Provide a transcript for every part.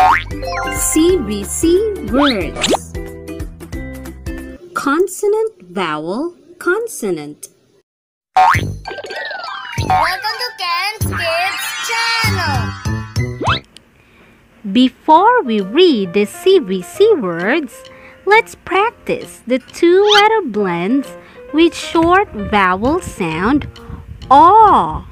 CVC words Consonant, vowel, consonant. Welcome to Ken's Kids channel. Before we read the CVC words, let's practice the two letter blends with short vowel sound aw.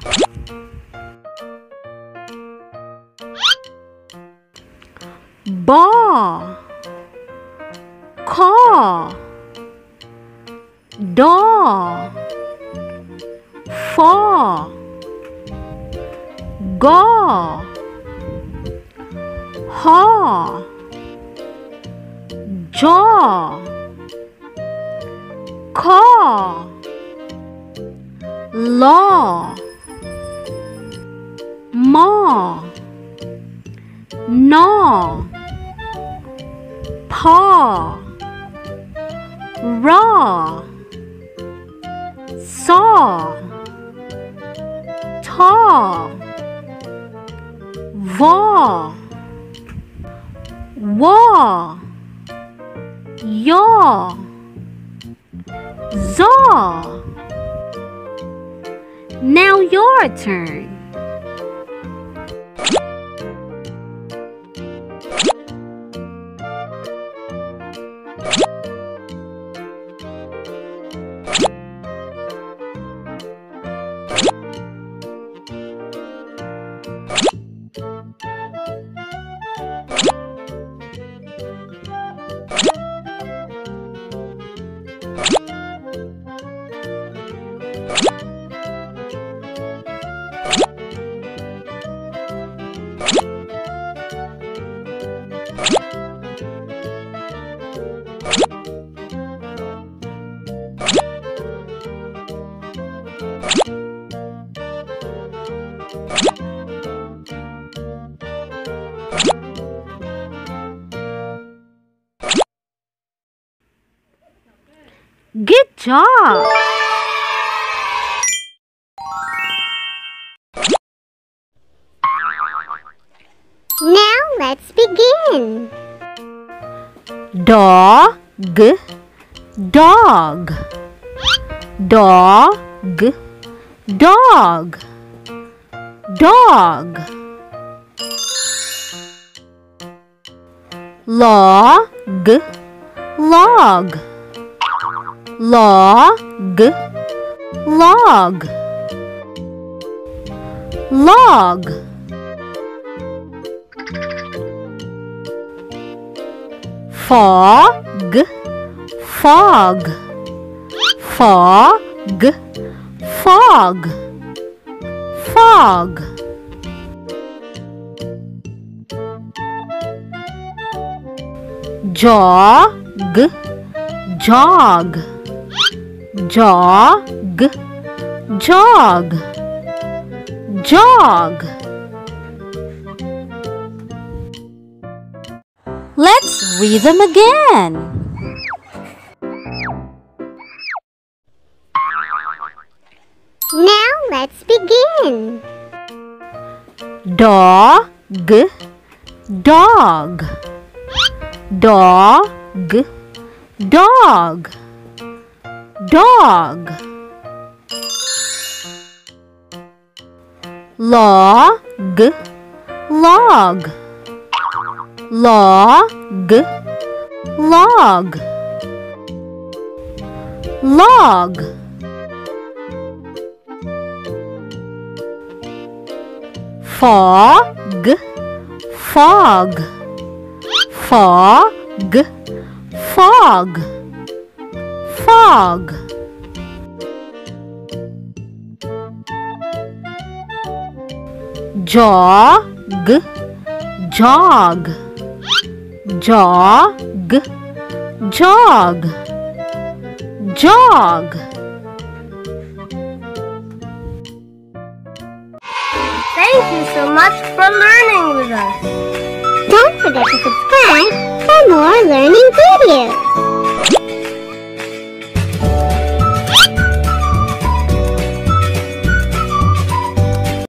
Ba call Daw Faw Gaw Haw Jaw call Law Maw Gnaw raw. Saw. Tall, vaw waw yaw. Zaw. Now your turn Good job! Now let's begin. Dog, dog, dog, dog, dog. Log, log, log, log, log. Fog, fog, fog, fog, fog. Jog, jog, jog, jog, jog. Let's read them again. Now let's begin. Dog, dog, dog, dog, dog. Log, log, log, log, log. Fog, fog, fog, fog, fog. Jog, jog, jog, jog, jog. Thank you so much for learning with us. Don't forget to subscribe for more learning videos.